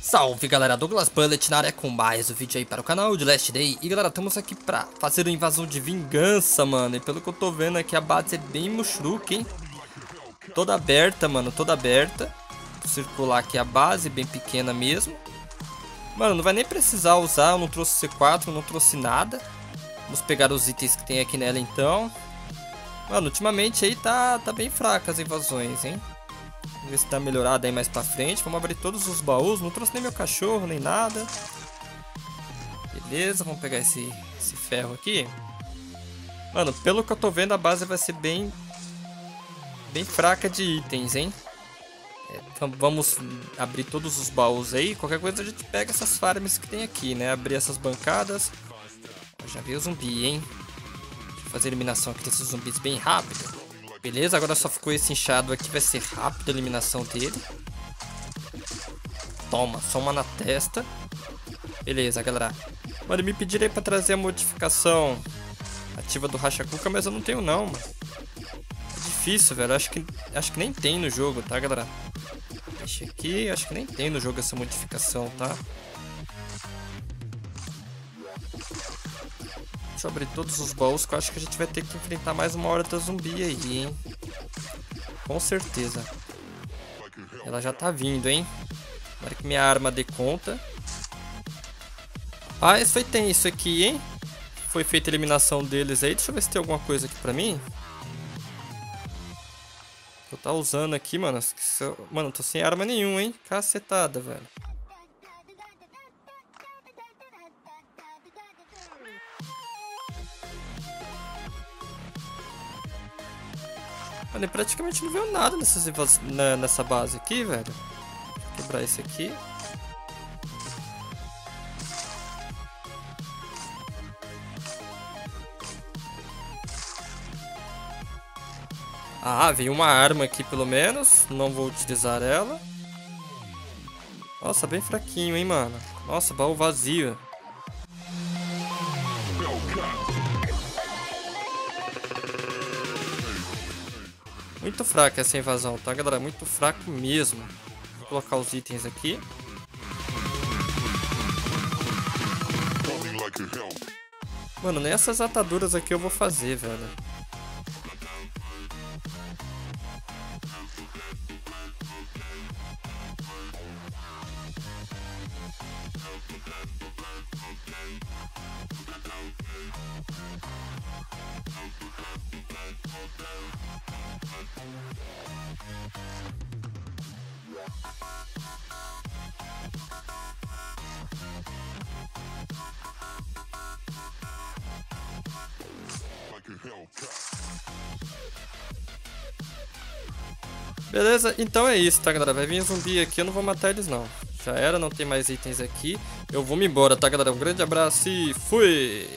Salve galera, Douglas Bullet na área com mais um vídeo aí para o canal de Last Day. E galera, estamos aqui pra fazer uma invasão de vingança, mano. E pelo que eu tô vendo aqui, a base é bem mushrook, hein? Toda aberta, mano, toda aberta circular aqui a base, bem pequena mesmo Mano, não vai nem precisar usar, eu não trouxe C4, não trouxe nada Vamos pegar os itens que tem aqui nela então Mano, ultimamente aí tá, tá bem fraca as invasões, hein Vamos ver se tá melhorado aí mais pra frente. Vamos abrir todos os baús. Não trouxe nem meu cachorro, nem nada. Beleza, vamos pegar esse, esse ferro aqui. Mano, pelo que eu tô vendo, a base vai ser bem... Bem fraca de itens, hein? Então vamos abrir todos os baús aí. Qualquer coisa a gente pega essas farms que tem aqui, né? Abrir essas bancadas. Já vi o zumbi, hein? Fazer a eliminação aqui desses zumbis bem rápido. Beleza, agora só ficou esse inchado aqui, vai ser rápido a eliminação dele. Toma, só uma na testa. Beleza, galera. Mano, me pedirei pra trazer a modificação ativa do Racha Cuca, mas eu não tenho não, mano. É difícil, velho. Acho que, acho que nem tem no jogo, tá, galera? Deixa aqui, acho que nem tem no jogo essa modificação, tá? Deixa eu abrir todos os baús que eu acho que a gente vai ter que enfrentar mais uma hora da zumbi aí, hein? Com certeza. Ela já tá vindo, hein? Agora que minha arma dê conta. Ah, isso foi tenso aqui, hein? Foi feita a eliminação deles aí. Deixa eu ver se tem alguma coisa aqui pra mim. Eu tá usando aqui, mano. Mano, tô sem arma nenhuma, hein? Cacetada, velho. Mano, praticamente não veio nada nessas, nessa base aqui, velho. Vou quebrar esse aqui. Ah, veio uma arma aqui pelo menos. Não vou utilizar ela. Nossa, bem fraquinho, hein, mano. Nossa, baú vazio. Muito fraca essa invasão, tá, galera? Muito fraco mesmo. Vou colocar os itens aqui. Mano, nessas ataduras aqui eu vou fazer, velho. Beleza, então é isso, tá galera? Vai vir zumbi aqui, eu não vou matar eles não. Já era, não tem mais itens aqui. Eu vou me embora, tá galera? Um grande abraço e fui!